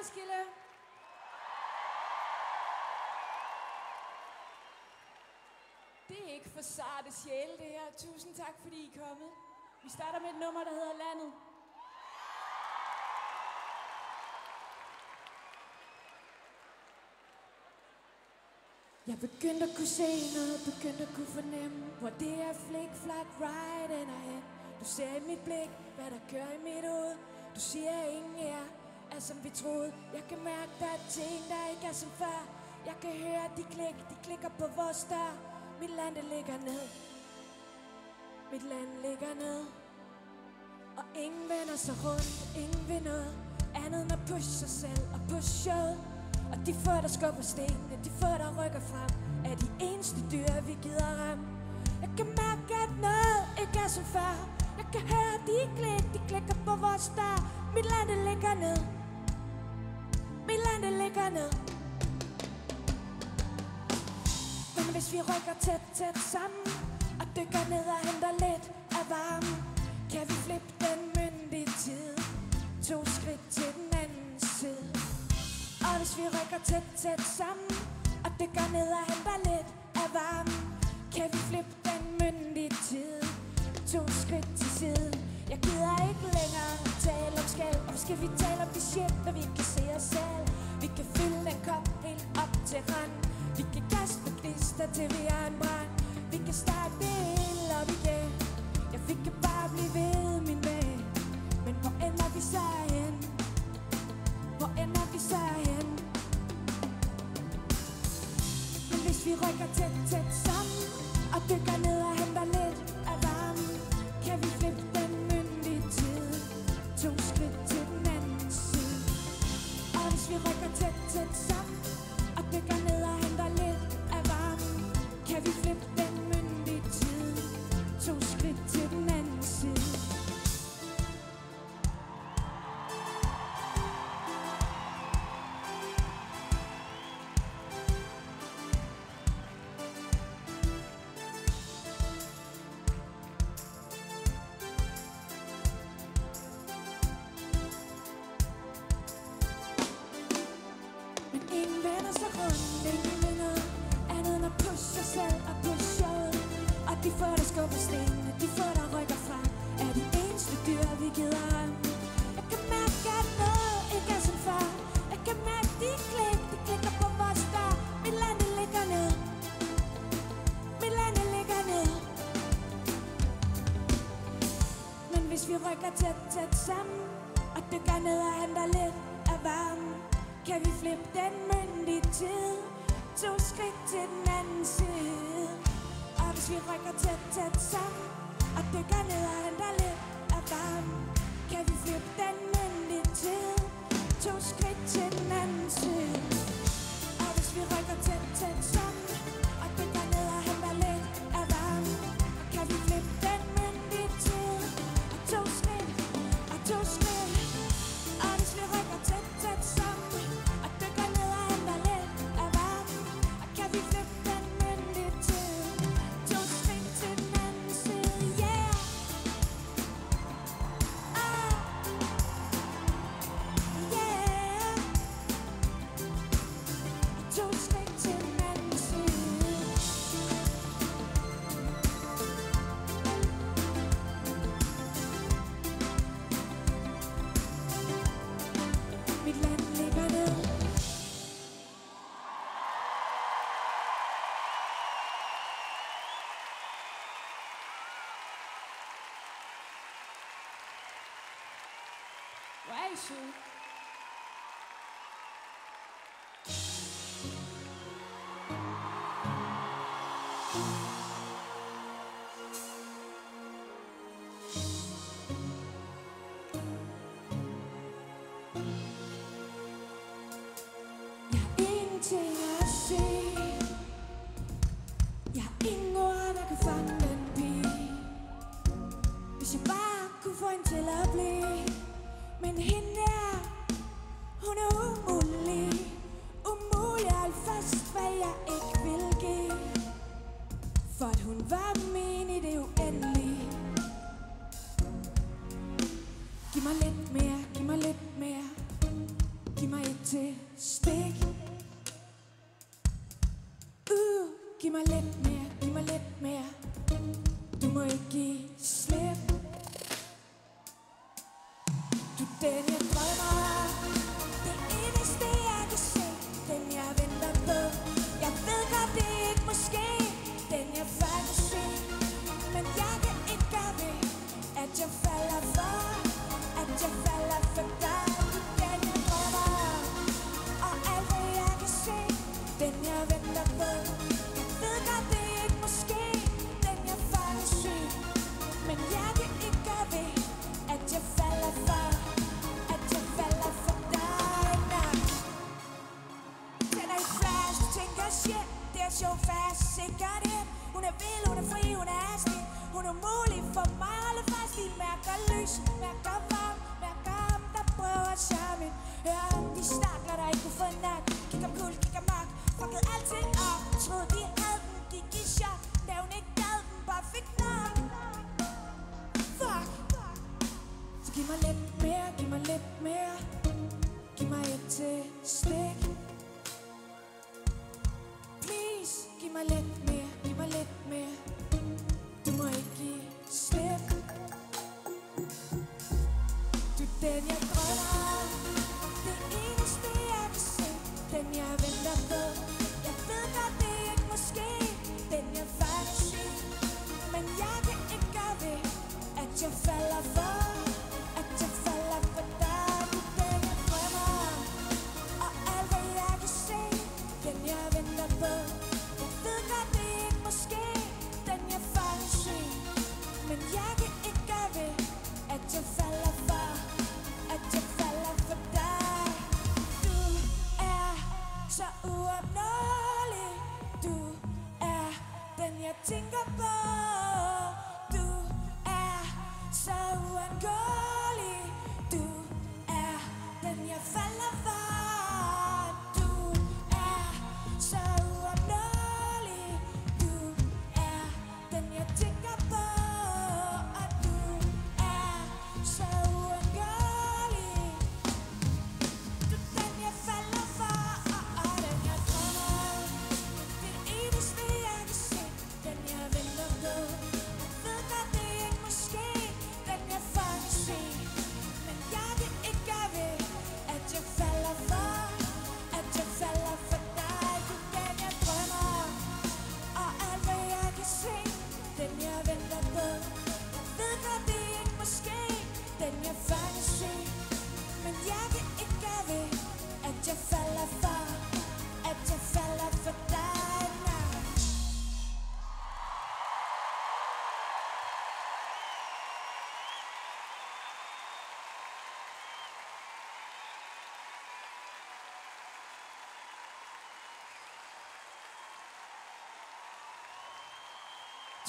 Roskilde. Det er ikke for sarte sjæle, det her. Tusind tak, fordi I er kommet. Vi starter med et nummer, der hedder Landet. Jeg begyndte at kunne se noget, begyndte at kunne fornemme, hvor det er flik, flak, right ender hen. Du ser i mit blik, hvad der kører i mit hoved. Du siger, ingen er, er som vi troede. Jeg kan mærke, der er ting, der ikke er som før. Jeg kan høre, de klik, de klikker på vores dør. Mit land, det ligger ned. Mit land ligger ned. Og ingen vender sig rundt, ingen vil noget Andet end at pushe sig selv og pushe showet Og de få, der skubber stenene, de få, der rykker frem Er de eneste dyr, vi gider ramme Jeg kan mærke, at noget ikke er som før Jeg kan høre, de klik, de klikker på vores dør Mit land, det ligger ned mit ligger ned Men hvis vi rykker tæt, tæt sammen Og dykker ned og henter lidt af varmen Kan vi flippe den myndige tid. To skridt til den anden side. Og hvis vi rykker tæt, tæt sammen Og dykker ned og henter lidt af varmen Kan vi flippe den myndige tid. To skridt til siden. Jeg gider ikke længere tale om skæld. Nu skal vi tale om det shit, når vi kan se os selv. Vi kan fylde en kop helt op til rand. Vi kan kaste på knister til vi er en brand. Vi kan starte det hele op igen. Ja, vi kan bare blive ved, min ven. Men hvor ender vi så hen? Hvor ender vi så hen? Men hvis vi rykker tæt, tæt sammen Og dykker ned og henter lidt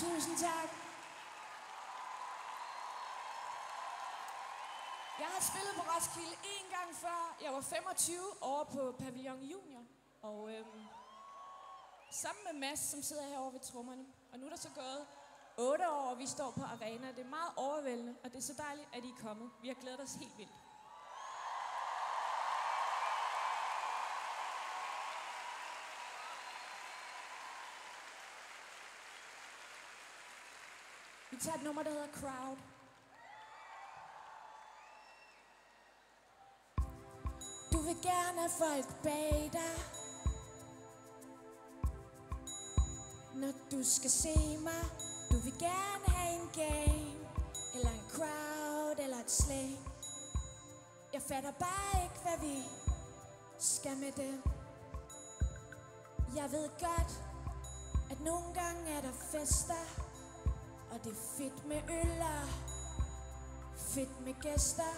Tusind tak. Jeg har spillet på Roskilde en gang før. Jeg var 25 over på Pavillon Junior. Og øhm, sammen med Mads, som sidder herovre ved trommerne. Og nu er der så gået 8 år, og vi står på arena. Det er meget overvældende, og det er så dejligt, at I er kommet. Vi har glædet os helt vildt. tager et nummer, der hedder Crowd. Du vil gerne have folk bag dig. Når du skal se mig Du vil gerne have en gang Eller en crowd Eller et slæng Jeg fatter bare ikke, hvad vi skal med det. Jeg ved godt At nogle gange er der fester. Og det er fedt med øl fedt med gæster.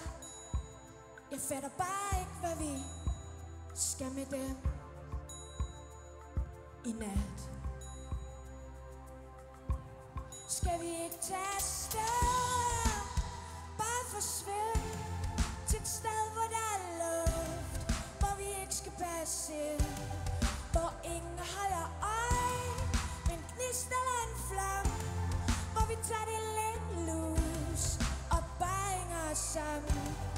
Jeg fatter bare ikke, hvad vi skal med dem i nat. Skal vi ikke tage afsted Bare forsvinde til et sted, hvor der er luft Hvor vi ikke skal passe Hvor ingen holder øje Men gnist eller en flamme vi tager det lidt loose og bare sammen.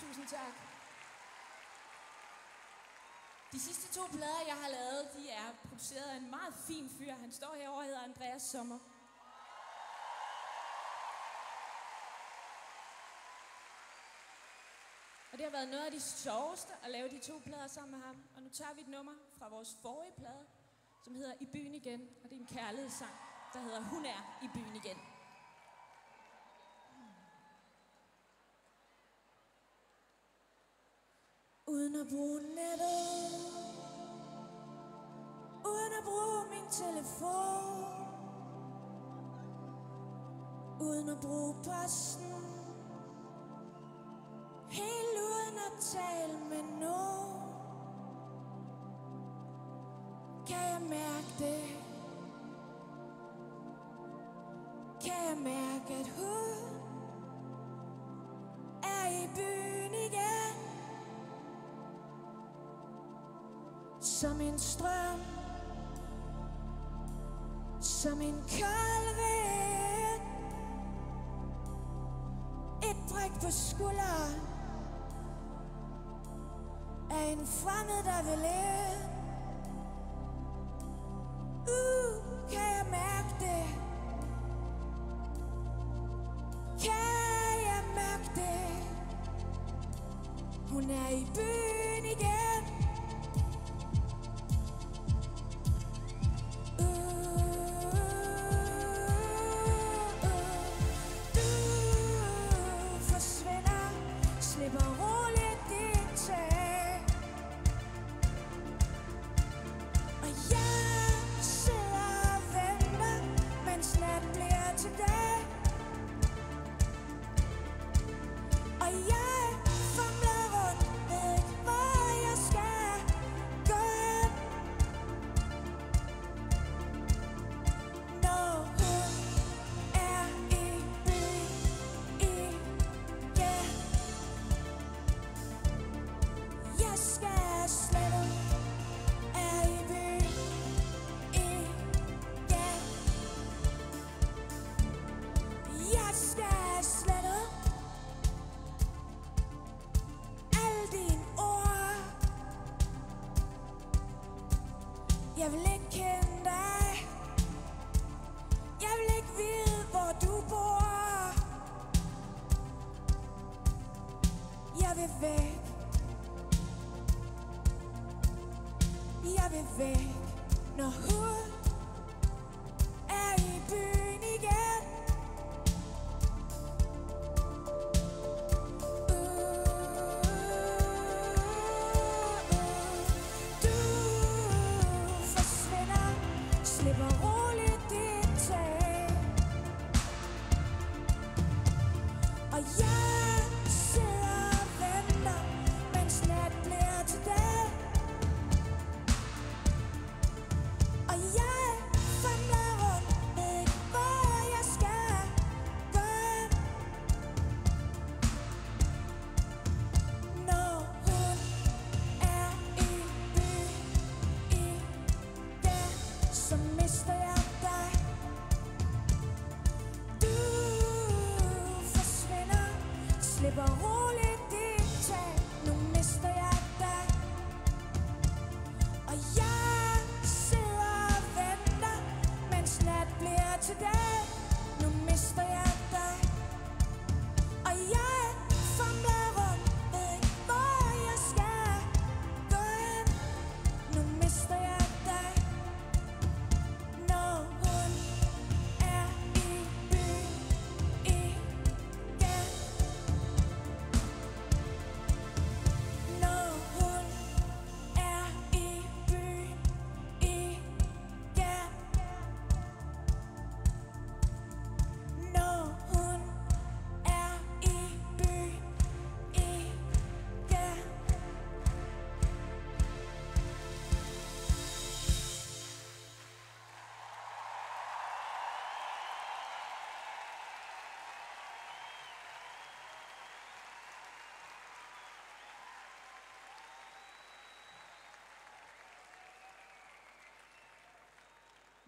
Tusind tak. De sidste to plader, jeg har lavet, de er produceret af en meget fin fyr. Han står herovre og hedder Andreas Sommer. Og det har været noget af de sjoveste at lave de to plader sammen med ham. Og nu tager vi et nummer fra vores forrige plade, som hedder I byen igen. Og det er en kærlighedssang, der hedder Hun er i byen igen. Posten. Helt uden at tale med nogen. Kan jeg mærke det? Kan jeg mærke at hun Er i byen igen? Som en strøm. Som en kold vind. Et bræk på skulderen Af en fremmed der vil leve. Uh, kan jeg mærke det? Kan jeg mærke det? Hun er i byen.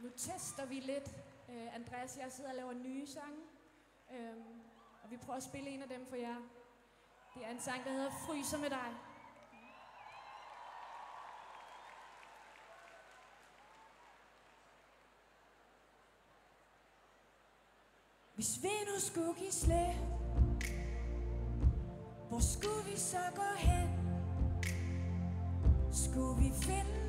Nu tester vi lidt. Uh, Andreas jeg sidder og laver nye sange. Um, og vi prøver at spille en af dem for jer. Det er en sang, der hedder Fryser med dig. Hvis vi nu skulle give slæb, hvor skulle vi så gå hen? Skulle vi finde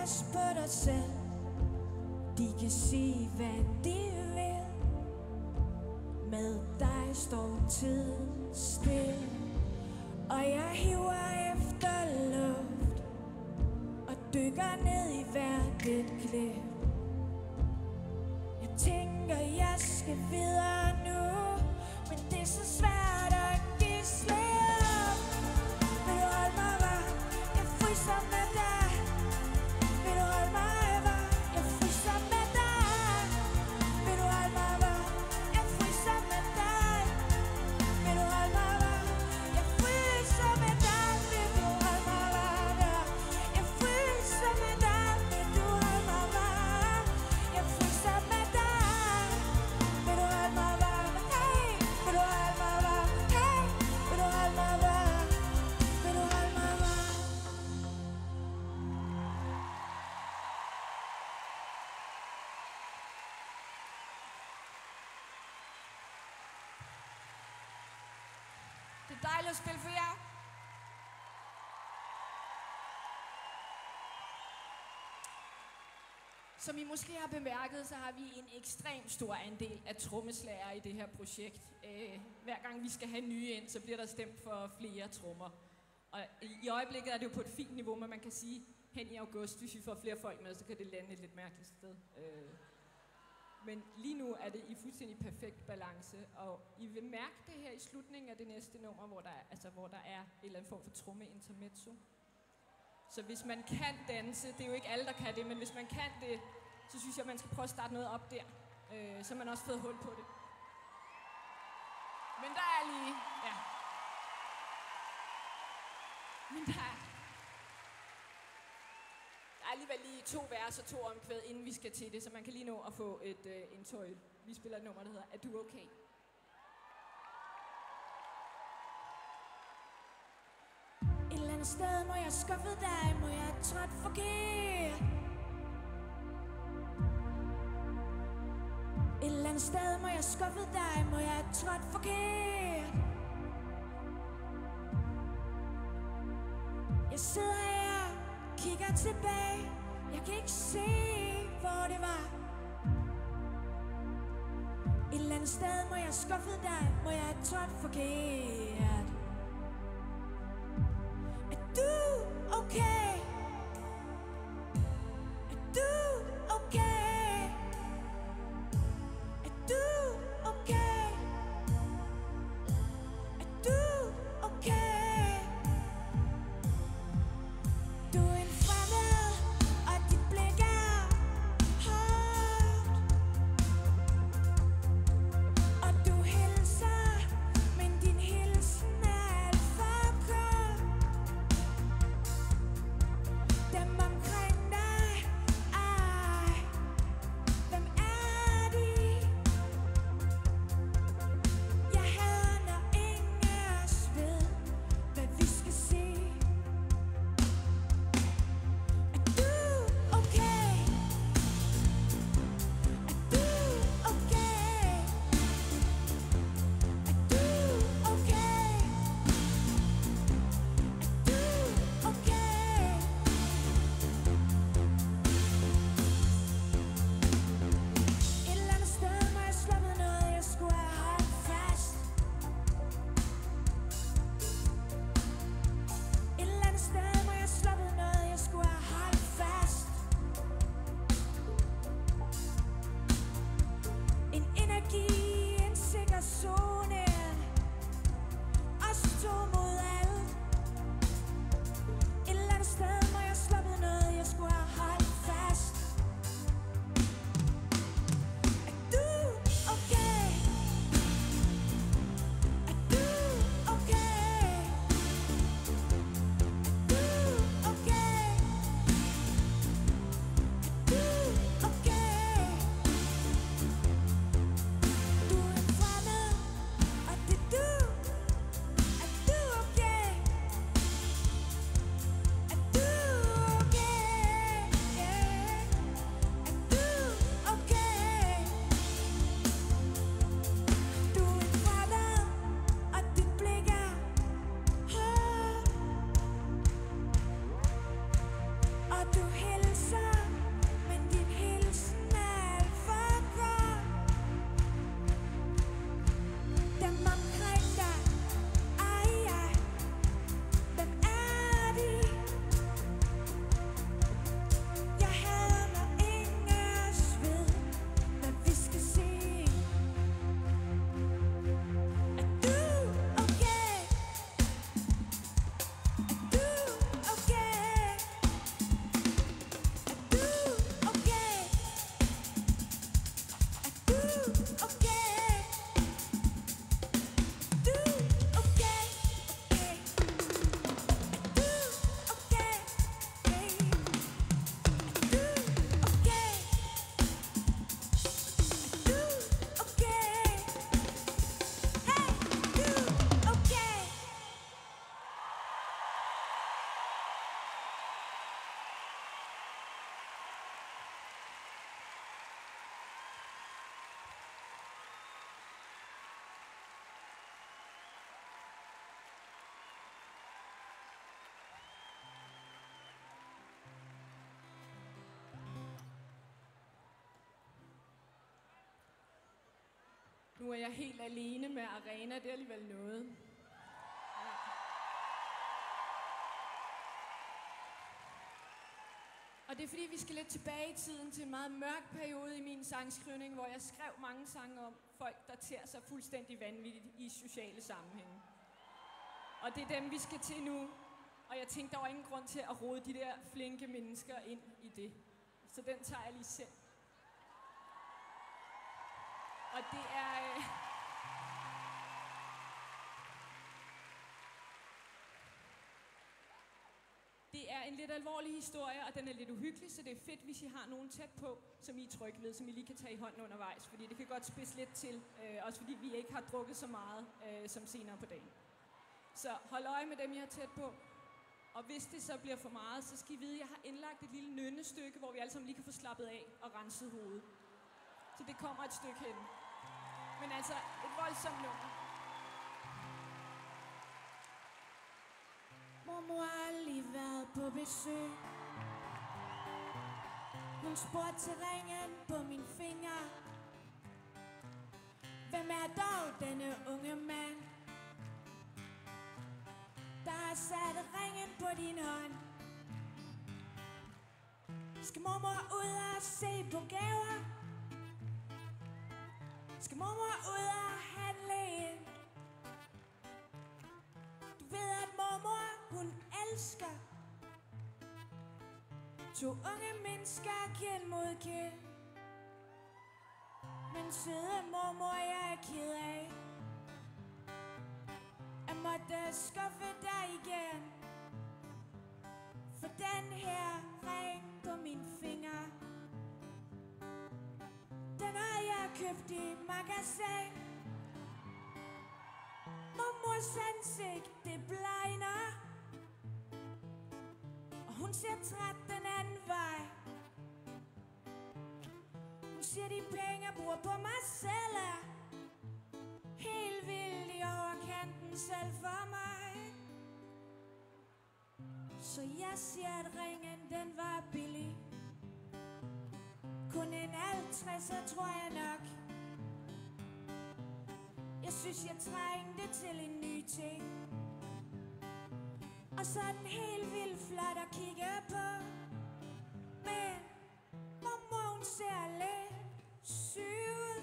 pas på dig selv. De kan sige, hvad de vil. Med dig står tiden stille. Og jeg hiver efter luft Og dykker ned i hvert et klip Jeg tænker, jeg skal videre at spille for jer. Som I måske har bemærket, så har vi en ekstrem stor andel af trommeslager i det her projekt. Øh, hver gang vi skal have nye ind, så bliver der stemt for flere trommer. Og i øjeblikket er det jo på et fint niveau, men man kan sige, hen i august, hvis vi får flere folk med, så kan det lande et lidt mærkeligt sted. Øh, men lige nu er det i fuldstændig perfekt balance, og I vil mærke det her i slutningen af det næste nummer, hvor der er, altså, hvor der er en eller anden form for tromme intermezzo. Så hvis man kan danse, det er jo ikke alle, der kan det, men hvis man kan det, så synes jeg, man skal prøve at starte noget op der, øh, så man også fået hul på det. Men der er lige, ja. Men der er alligevel lige to vers og to omkvæd, inden vi skal til det, så man kan lige nå at få et øh, indtøj. Vi spiller et nummer, der hedder Er du okay? Et eller andet sted må jeg skuffe dig, må jeg trådt forkert. Et eller andet sted må jeg skuffe dig, må jeg trådt forkert. Jeg sidder kigger tilbage. Jeg kan ikke se, hvor det var. Et eller andet sted må jeg skuffe dig. Må jeg have trådt forkert Nu er jeg helt alene med Arena, det er alligevel noget. Ja. Og det er fordi, vi skal lidt tilbage i tiden til en meget mørk periode i min sangskrivning, hvor jeg skrev mange sange om folk, der tærer sig fuldstændig vanvittigt i sociale sammenhænge. Og det er dem, vi skal til nu. Og jeg tænkte, der var ingen grund til at rode de der flinke mennesker ind i det. Så den tager jeg lige selv. Og det er... en lidt alvorlig historie, og den er lidt uhyggelig, så det er fedt, hvis I har nogen tæt på, som I er trygge ved, som I lige kan tage i hånden undervejs, fordi det kan godt spidse lidt til, øh, også fordi vi ikke har drukket så meget øh, som senere på dagen. Så hold øje med dem, I har tæt på. Og hvis det så bliver for meget, så skal I vide, at jeg har indlagt et lille nynnestykke, hvor vi alle sammen lige kan få slappet af og renset hovedet. Så det kommer et stykke hen. Men altså, et voldsomt nummer. Mormor har lige været på besøg. Hun spurgte til ringen på min finger. Hvem er dog denne unge mand? Der har sat ringen på din hånd. Skal mormor ud og se på gaver? Skal mormor ud og handle ind? Elsker To unge mennesker kendt mod kendt Men søde mormor, jeg er ked af. At måtte skuffe dig igen. For den her ring på min finger. Den har jeg købt i magasin. Mormors ansigt, det blegner hun ser træt den anden vej. Hun siger, de penge, jeg bruger på mig selv er Helt vildt i overkanten selv for mig. Så jeg siger, at ringen den var billig. Kun en 50'er tror jeg nok. Jeg synes, jeg trængte til en ny ting. Og sådan helt vildt flot at kigge på. Men mormor, hun ser lidt syg ud.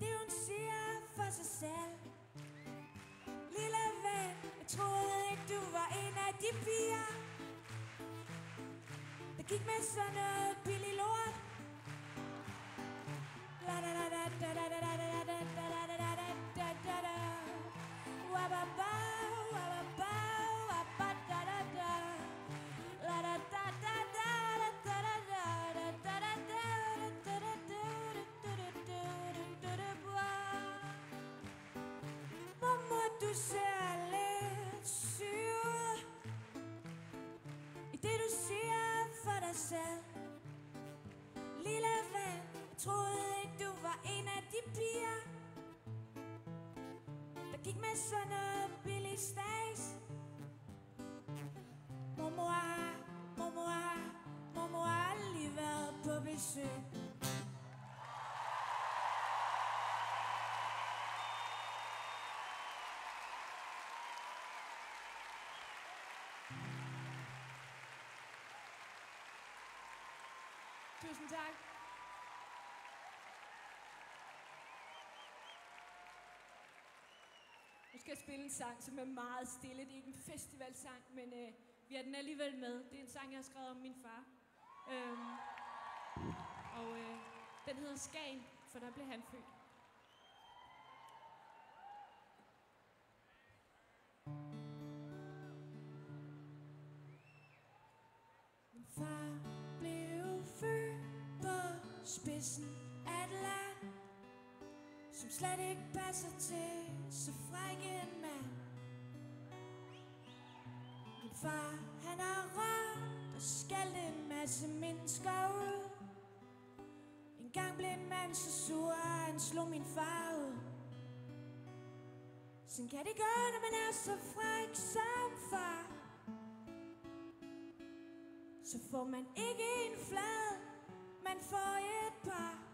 Det hun siger for sig selv. Lille ven, jeg troede ikke du var en af de piger Der gik med sådan noget billigt ser lidt syg. I det du siger for dig selv. Lille ven, jeg troede ikke du var en af de piger Der gik med sådan noget billig stags Mormor, har- mormor, har- mormor har lige været på besøg Tusind tak. Nu skal jeg spille en sang, som er meget stille. Det er ikke en festivalsang, men øh, vi har den alligevel med. Det er en sang, jeg har skrevet om min far. Øhm, og øh, den hedder Skagen, for der blev han født. Slet ikke passer til så fræk en mand. Min far, han har rørt og skældt en masse mennesker ud. En gang blev en mand så sur, at han slog min far ud. Sådan kan det gå, når man er så fræk som far. Så får man ikke en flad, man får et par.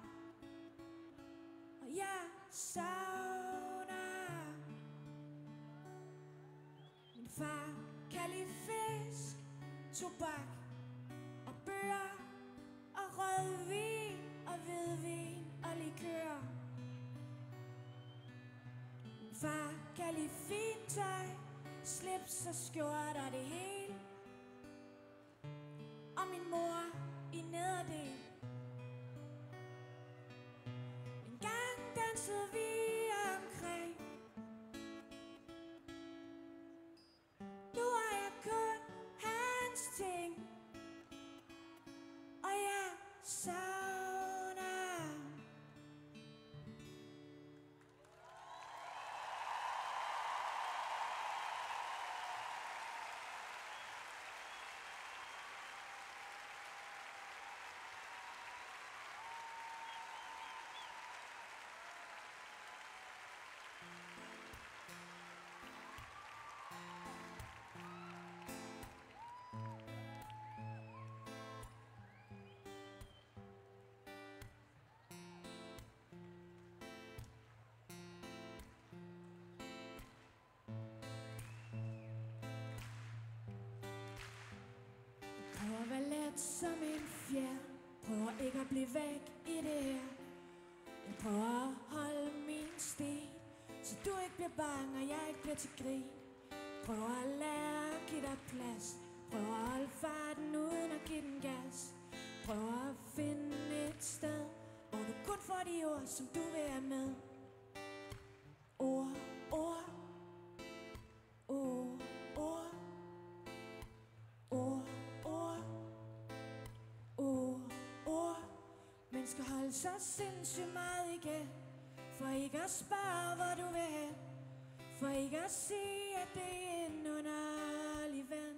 Og savner min far kan lide fisk, tobak og bøger og rødvin og hvidvin og likør. Min far kan lide fint tøj, slips og skjort og det hele som en fjer. Prøver ikke at blive væk i det her. Jeg prøver at holde min sten Så du ikke bliver bange, og jeg ikke bliver til grin. Prøver at lære at give dig plads. Prøver at holde farten uden at give den gas. Prøver at finde et sted Hvor du kun får de ord, som du vil have med. Men så sindssygt meget igen For ikke at spørge, hvor du vil hen For ikke at sige, at det er en underlig ven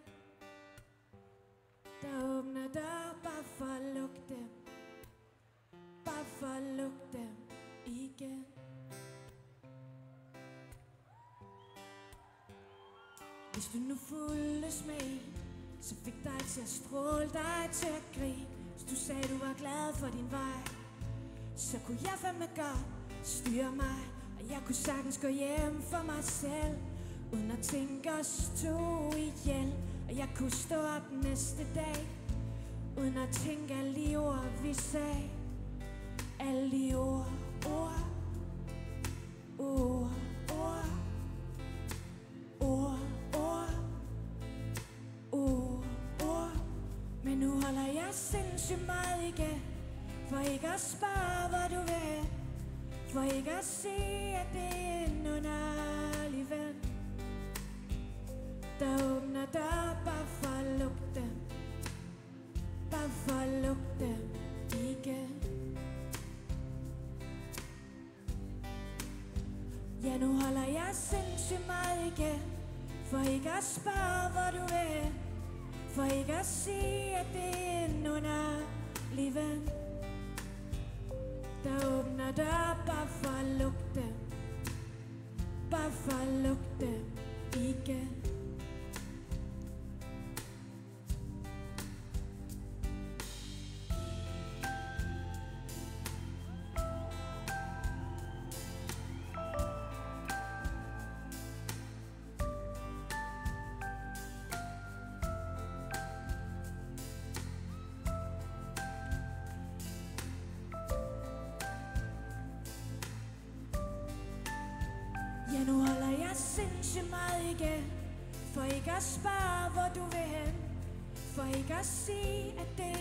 Der åbner dør bare for at lukke dem Bare for at lukke dem igen Hvis du nu fuldes med en, så fik dig til at stråle dig til at grine. Hvis du sagde du var glad for din vej så kunne jeg fandme godt styre mig Og jeg kunne sagtens gå hjem for mig selv Uden at tænke os to ihjel. Og jeg kunne stå op næste dag Uden at tænke alle de ord vi sagde. Alle de ord, ord Ord, ord Ord, ord Ord, ord. Men nu holder jeg sindssygt meget igen. For ikke at spare, hvor du vil. For ikke at se, at det er en underlig ven Der åbner dør bare for at lukke dem Bare for at lukke dem igen. Ja, nu holder jeg sindssygt meget igen. For ikke at spørge, hvor du vil. For ikke at se, at det er en underlig ven der åbner dør bare for at lukke dem. Bare for at lukke dem igen. For hvor du vil hen. For ikke at sige, at det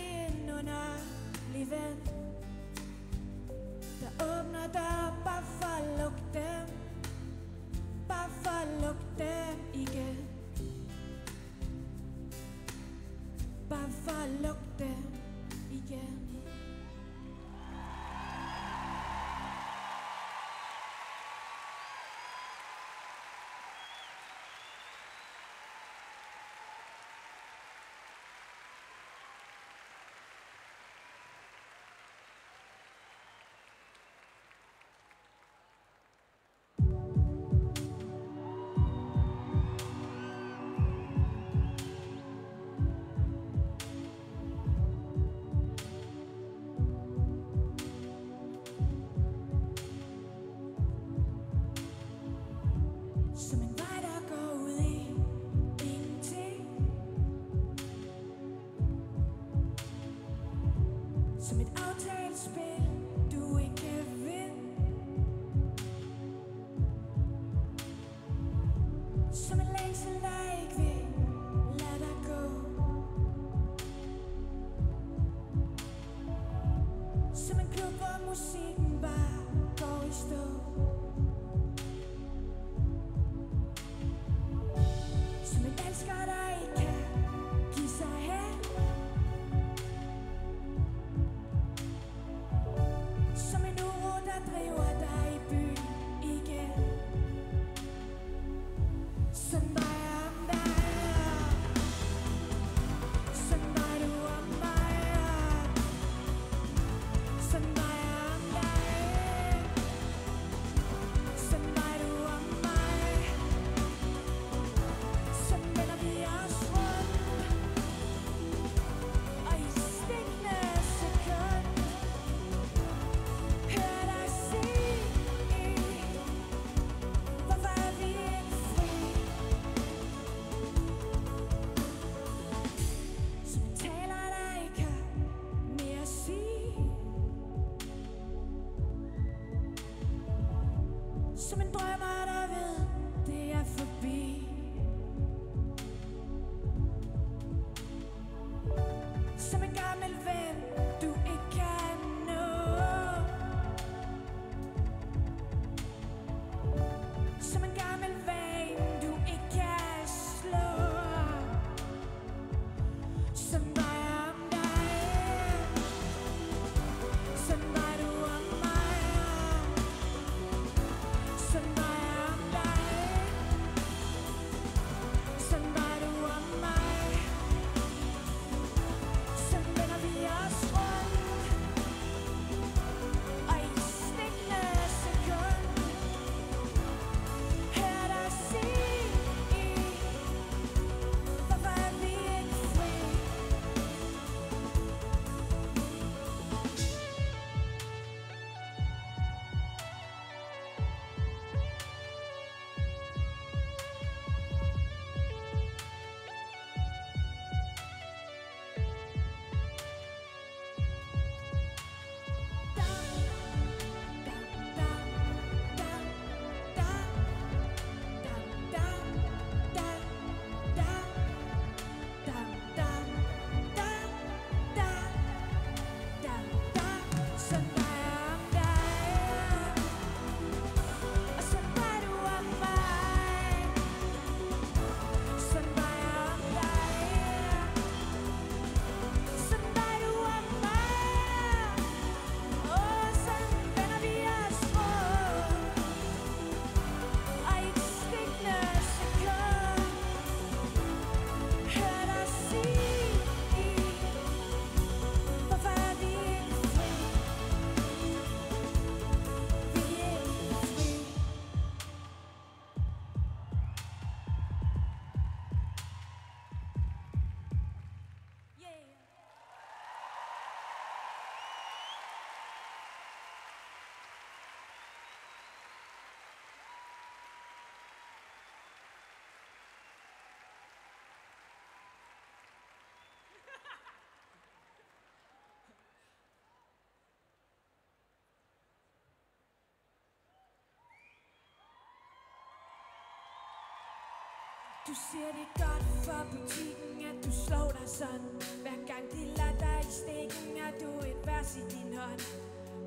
Du ser det godt for butikken, at du slår dig sådan. Hver gang de lader dig i stikken, er du et vers i din hånd.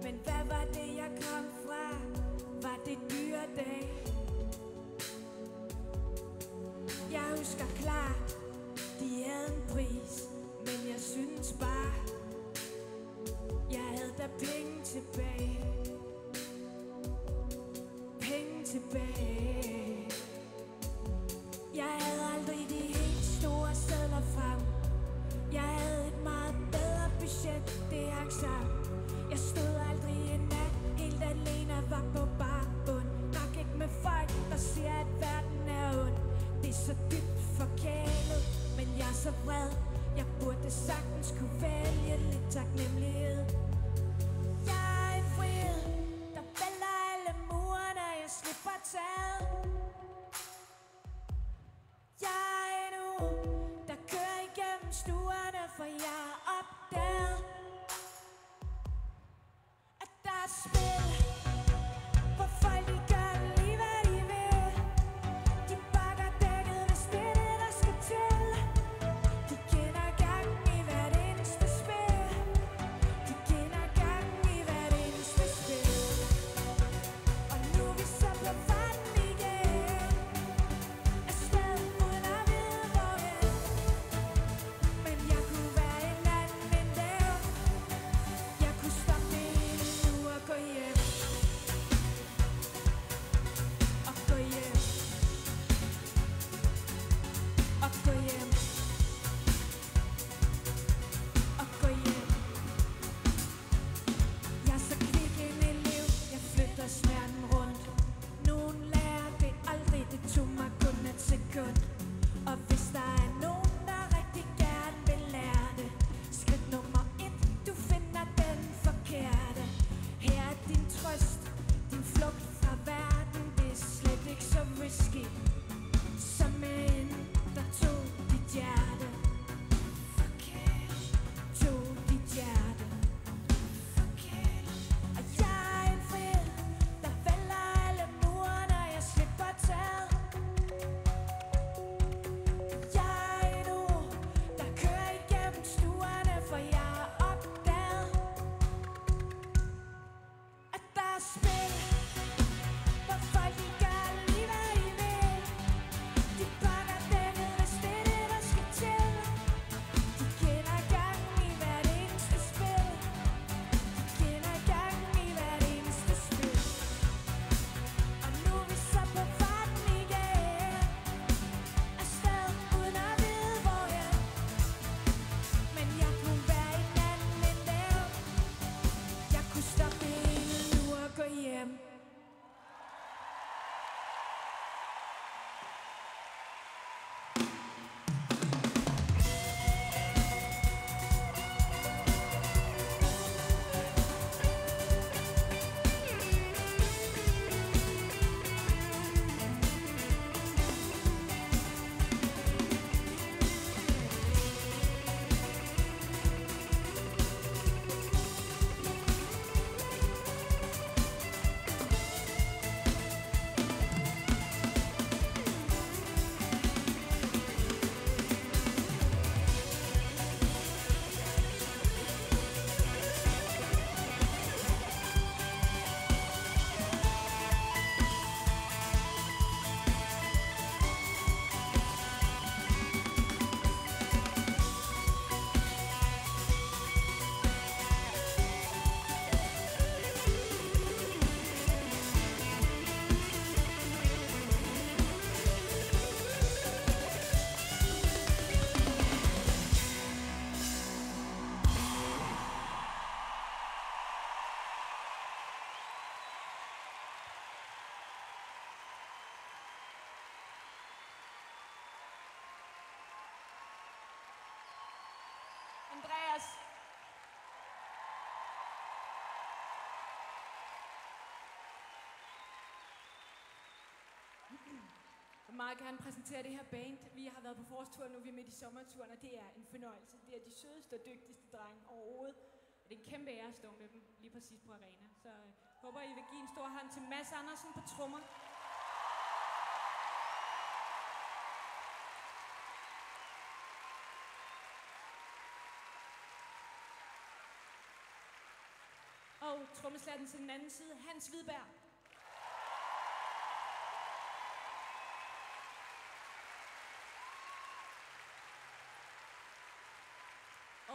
Men hvad var det, jeg kom fra? Var det dyre dag? Jeg husker klar, de havde en pris Men jeg synes bare, jeg havde da penge tilbage. Penge tilbage. så dybt forkælet Men jeg er så vred. Jeg burde sagtens kunne vælge lidt taknemmelighed. Jeg er i frihed. Der fælder alle murene Jeg slipper taget. Jeg er en meget gerne præsentere det her band. Vi har været på forårstur, nu er vi midt i sommerturen, og det er en fornøjelse. Det er de sødeste og dygtigste drenge overhovedet. Og det er en kæmpe ære at stå med dem lige præcis på arena. Så øh, håber, I vil give en stor hånd til Mads Andersen på trommer. Og trommeslatten til den anden side, Hans Hvidberg.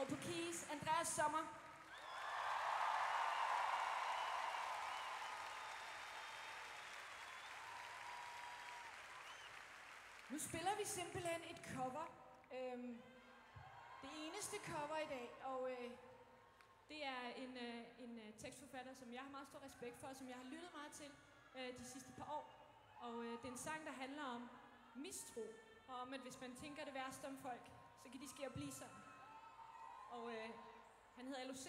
Og på keys, Andreas Sommer. Nu spiller vi simpelthen et cover. Øhm, det eneste cover i dag, og øh, det er en, øh, en øh, tekstforfatter, som jeg har meget stor respekt for, og som jeg har lyttet meget til øh, de sidste par år. Og øh, det er en sang, der handler om mistro, og om at hvis man tænker det værste om folk, så kan de ske at blive sådan. Og øh, han hedder LOC,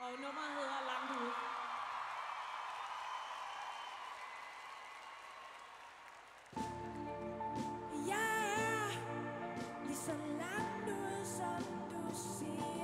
og nummeret hedder Langt Ude. Jeg er lige så langt ude, som du siger.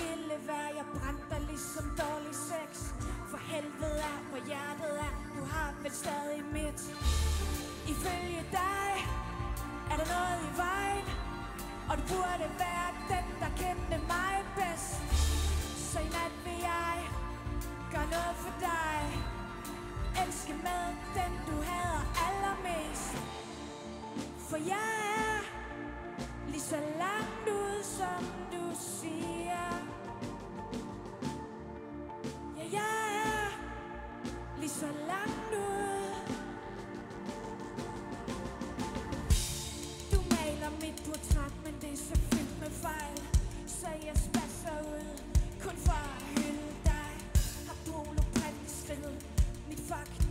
Ville være, jeg brændte dig ligesom dårlig sex. For helvede er, hvor hjertet er, du har vel stadig mit. Ifølge dig er der noget i vejen Og du burde være den, der kendte mig bedst Så i nat vil jeg gøre noget for dig Elske med den, du hader allermest For jeg er lige så langt ud, som du siger lige så langt ud Du maler mit portræt, men det er så fyldt med fejl. Så jeg spasser ud, kun for at hylde dig. Har du holoprint i spillet, mit fuck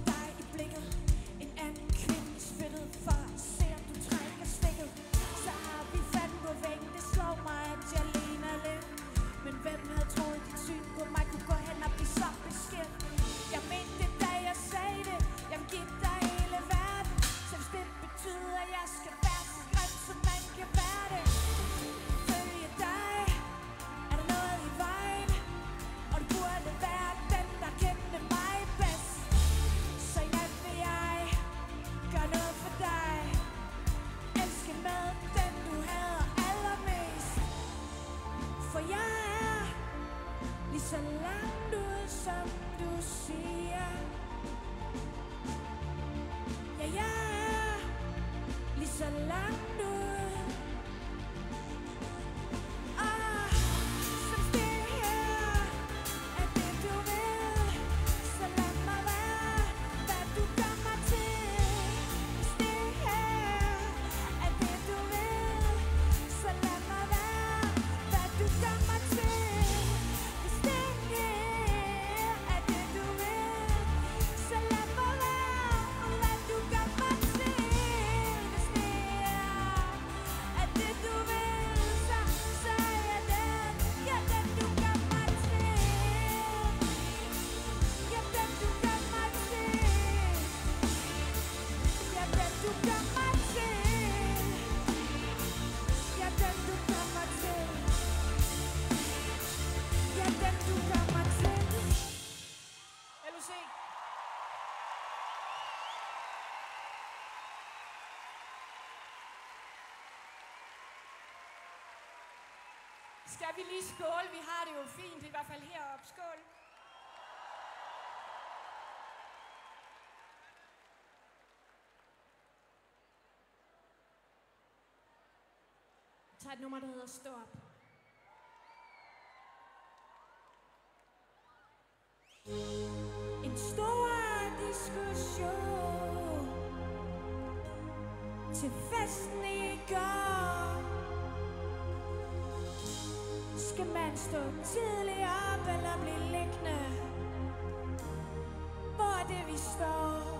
vi lige skåle? Vi har det jo fint, i hvert fald heroppe. Skål. Jeg tager et nummer, der hedder Stå op. En stor diskussion Til festen i går skal man stå tidligt op eller blive liggende? Hvor er det vi står?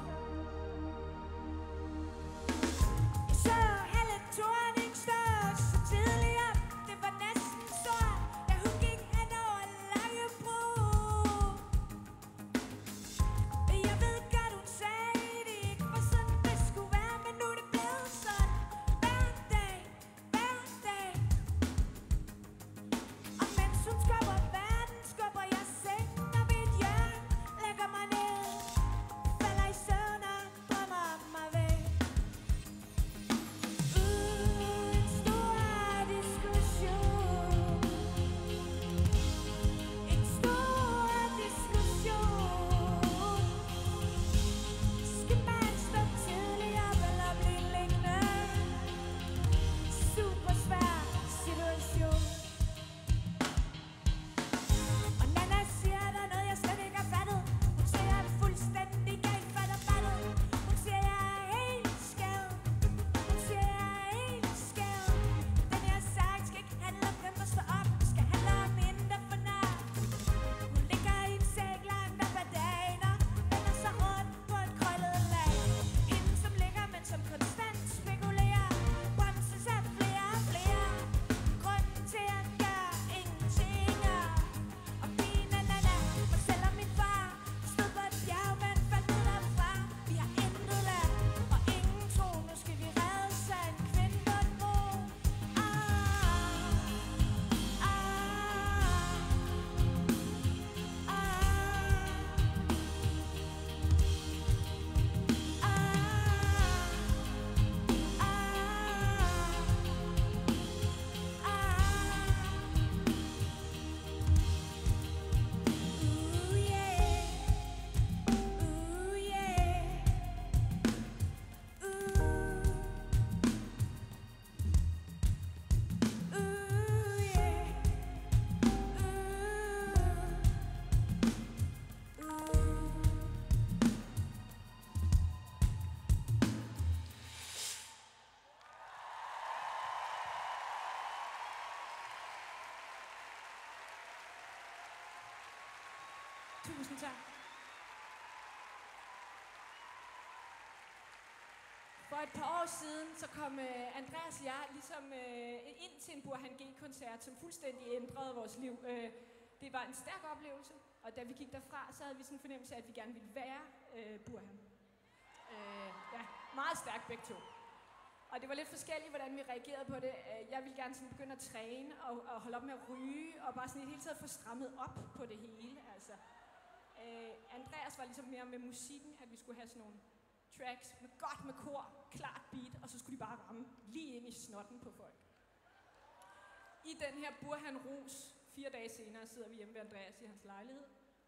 Tusind tak. For et par år siden, så kom øh, Andreas og jeg ligesom øh, ind til en Burhan G-koncert, som fuldstændig ændrede vores liv. Øh, det var en stærk oplevelse, og da vi gik derfra, så havde vi sådan en fornemmelse af, at vi gerne ville være øh, Burhan. Øh, ja, meget stærkt begge to. Og det var lidt forskelligt, hvordan vi reagerede på det. Øh, jeg ville gerne sådan begynde at træne og, og holde op med at ryge, og bare sådan i det hele taget få strammet op på det hele. Altså, øh, Andreas var ligesom mere med musikken, at vi skulle have sådan nogle tracks med godt med kor, klart beat, og så skulle de bare ramme lige ind i snotten på folk. I den her Burhan Rus, fire dage senere, sidder vi hjemme ved Andreas i hans lejlighed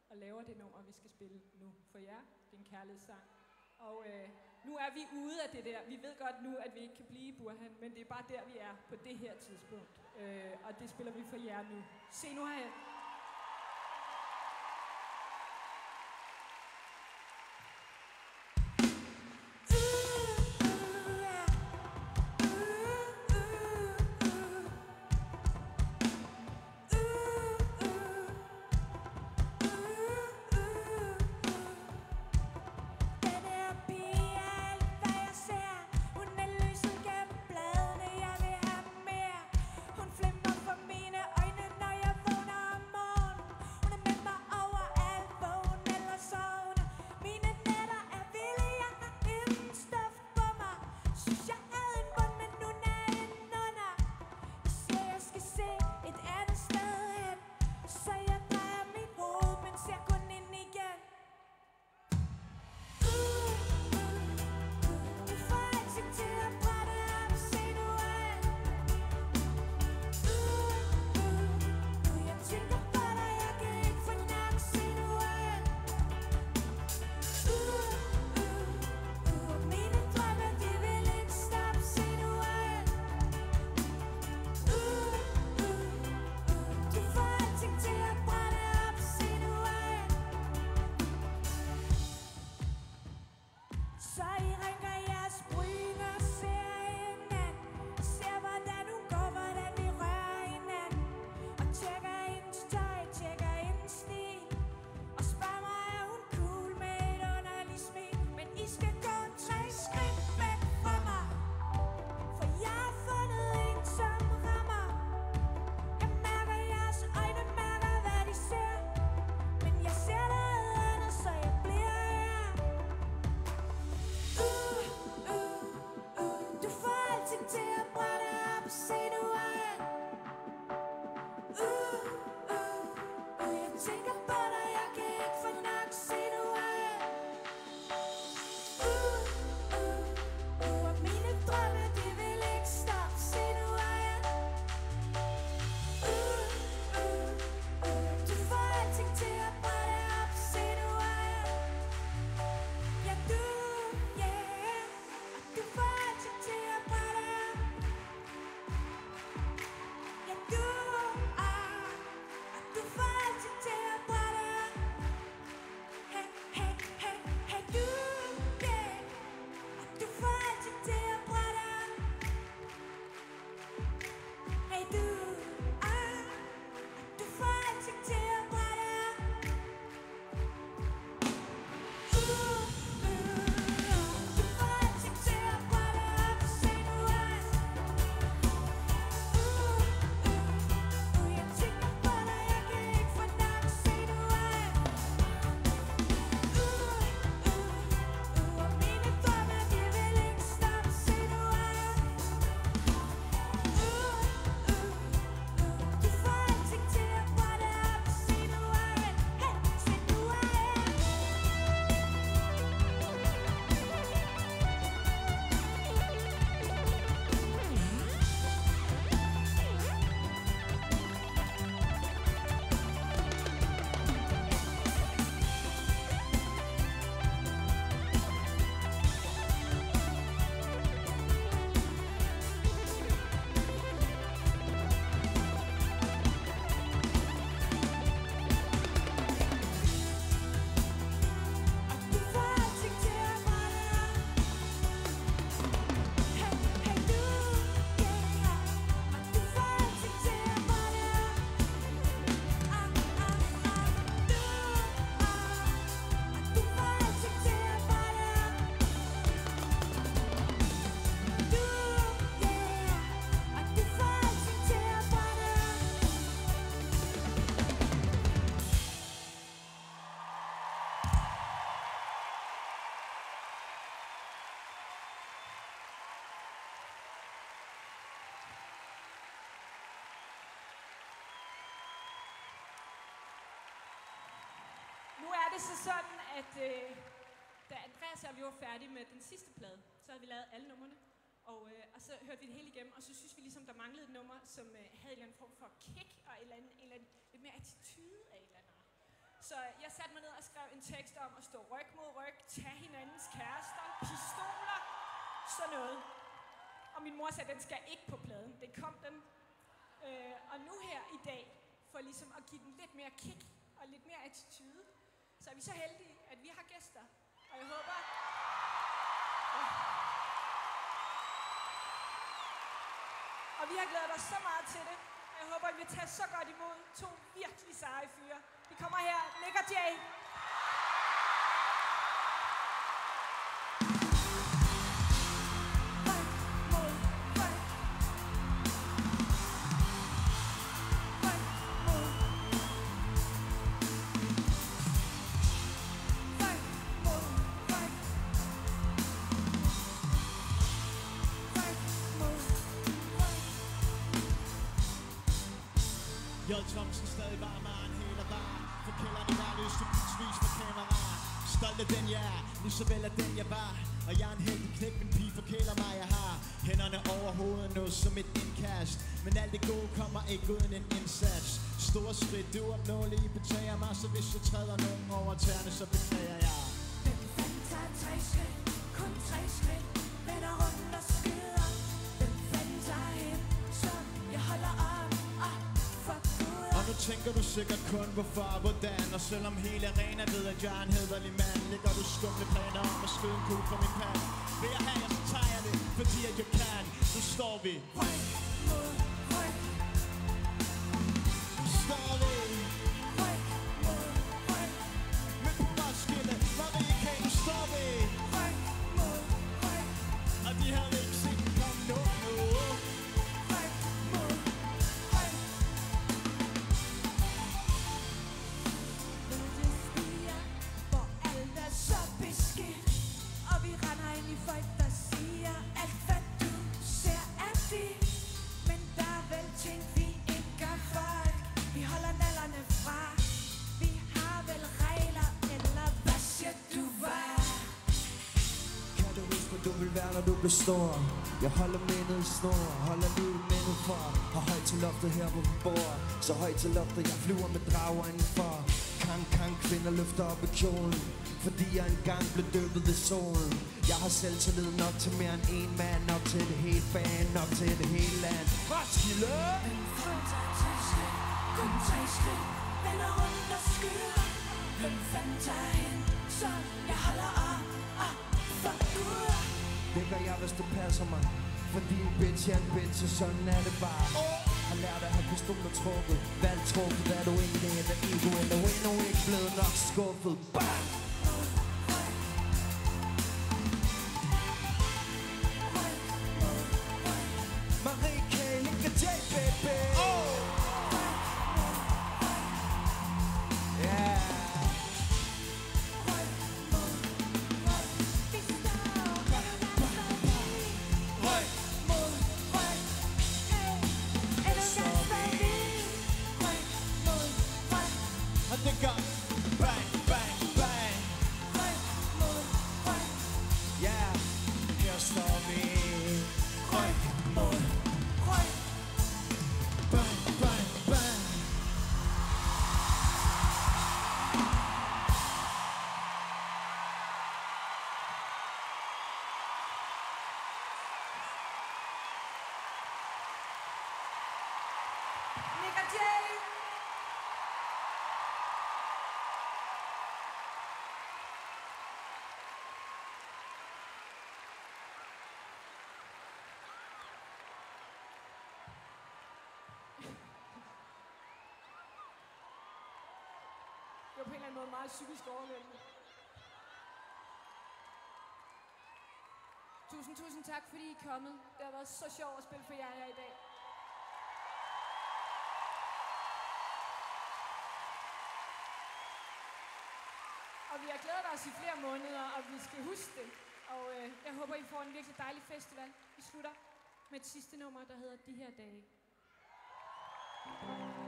og laver det nummer, vi skal spille nu for jer. Det er en kærlighedssang. Og øh, nu er vi ude af det der. Vi ved godt nu, at vi ikke kan blive i Burhan, men det er bare der, vi er på det her tidspunkt. Øh, og det spiller vi for jer nu. Se nu herhen. Nu er det så sådan, at øh, da Andreas og vi var færdige med den sidste plade, så havde vi lavet alle numrene. Og, øh, og så hørte vi det hele igennem, og så synes vi ligesom, der manglede et nummer, som øh, havde en eller anden form for kick og en eller anden, en eller anden lidt mere attitude af et eller andet. Så jeg satte mig ned og skrev en tekst om at stå ryg mod ryg, tage hinandens kærester, pistoler, sådan noget. Og min mor sagde, at den skal ikke på pladen. Det kom den. Øh, og nu her i dag, for ligesom at give den lidt mere kick og lidt mere attitude, så er vi så heldige, at vi har gæster. Og jeg håber... Og vi har glædet os så meget til det. Og jeg håber, at vi tager så godt imod to virkelig seje fyre. Vi kommer her, Nick og Jay. J. Thomsen stadig var med en hele bar For kælderen i var løst til pitsvis for kamera Stolt af den jeg er, lige så vel af den jeg var. Og jeg er en heldig knæk, min pige forkæler mig jeg har. Hænderne over hovedet nu som et indkast. Men alt det gode kommer ikke uden en indsats. Store skridt, du opnåelige betager mig Så hvis jeg træder nogen over tæerne, så beklager jeg. Tænker du sikkert kun hvorfor og hvordan Og selvom hele arena ved at jeg er en hederlig mand Ligger du skumle planer om at skyde en kugle på min pand. Vil jeg have jer, så tager jeg det, fordi at jeg kan. Nu står vi, Point mod Jeg holder mindet i snor, holder livet mindet for Har højt til loftet her, hvor vi bor Så højt til loftet, jeg flyver med drager indenfor Kang, kang, kvinder løfter op i kjolen Fordi jeg engang blev døbet ved solen Jeg har selvtillid nok til mere end en mand Nok til det hele band, nok til det hele land Roskilde! Hvem fanden? Kun tre skridt. Vender rundt og skyder. Hvem fandt dig hen? Så jeg holder op. Det jeg, hvis det passer mig. Fordi en bitch er en bitch, og sådan er det bare. Har lært at have pistoler trukket. Valgt truffet, er du egentlig eller ego Eller endnu ikke blevet nok skuffet. Bang! Var på en eller anden måde meget psykisk overvældende. Tusind, tusind tak, fordi I er kommet. Det har været så sjovt at spille for jer her i dag. Og vi har glædet os i flere måneder, og vi skal huske det. Og øh, jeg håber, I får en virkelig dejlig festival. Vi slutter med et sidste nummer, der hedder De her dage. en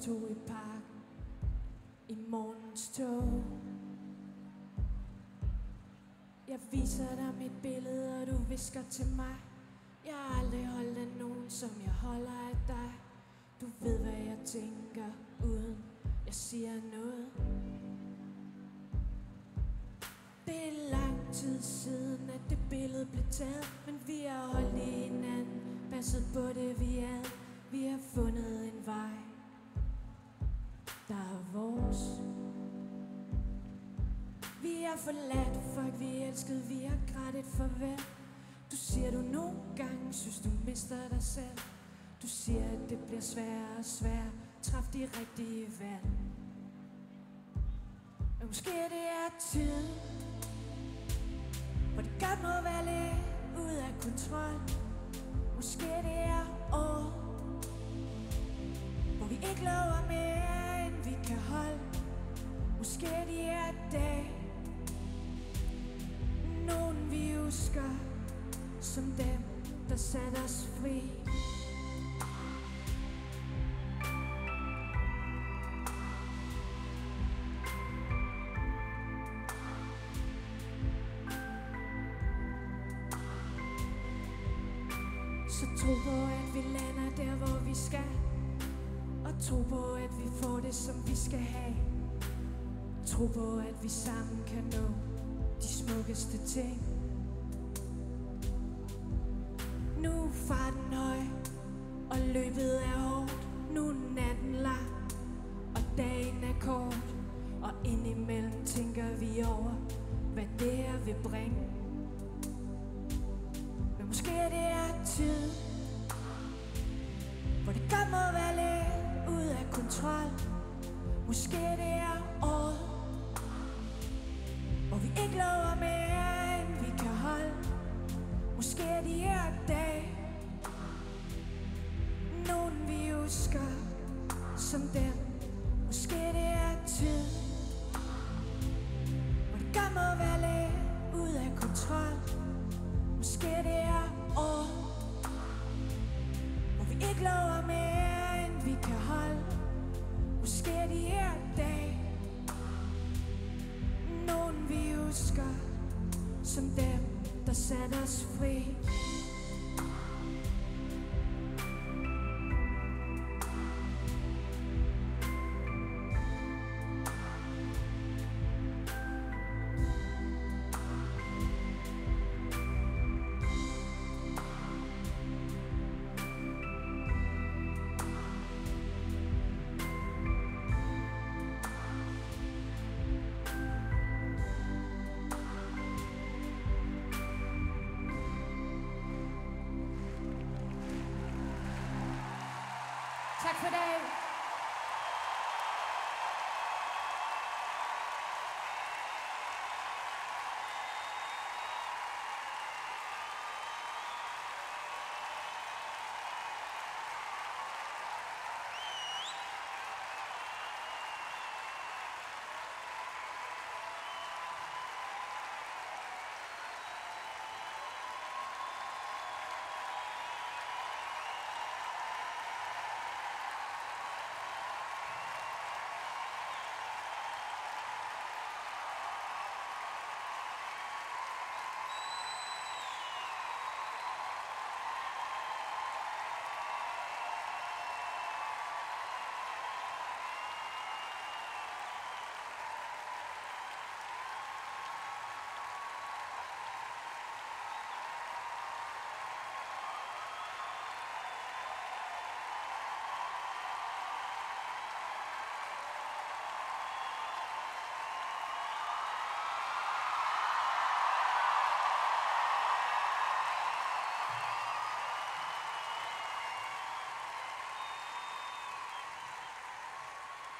to i parken I morgens tog. Jeg viser dig mit billede, og du visker til mig. Jeg har aldrig holdt af nogen, som jeg holder af dig. Du ved, hvad jeg tænker, uden jeg siger noget. Det er lang tid siden, at det billede blev taget Men vi har holdt i hinanden, passet på det vi er. Vi har fundet en vej, vores. Vi er forladt folk, vi elskede, vi har grædt et farvel. Du siger, du nogle gange synes, du mister dig selv. Du siger, at det bliver sværere og sværere. Træf de rigtige valg. Men måske det er tid Hvor det godt må være lidt ud af kontrol. Måske det er år Hvor vi ikke lover mere kan holde. Måske de er dag. Nogen vi husker Som dem der satte os fri. De smukkeste Tak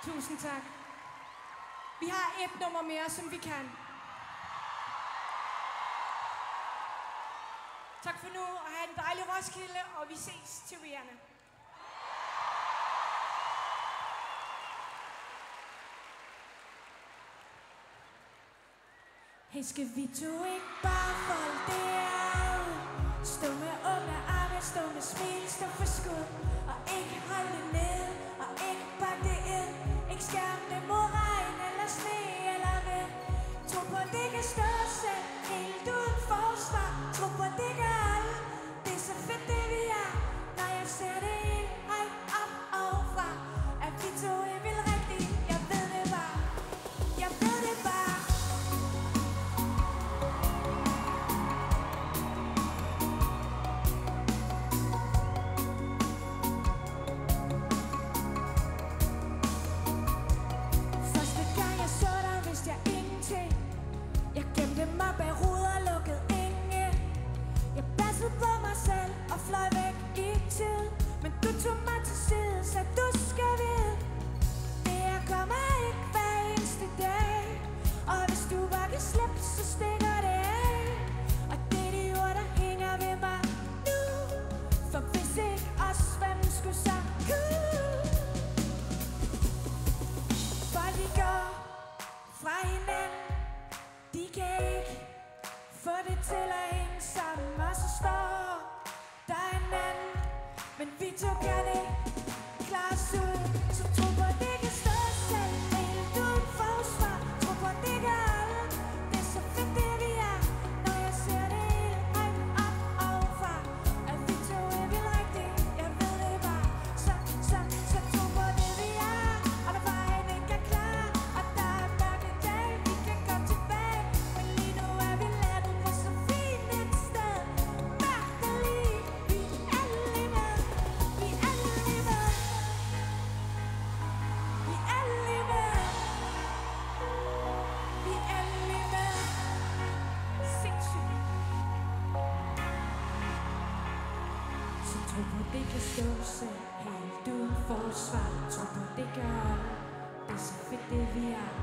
Tusind tak. Vi har et nummer mere, som vi kan. Tak for nu, og have en dejlig Roskilde, og vi ses til Rihanna. Hey, skal vi to ikke bare folde det I think it's just asset. svalg Tror du det gør alt Det er så fedt det vi er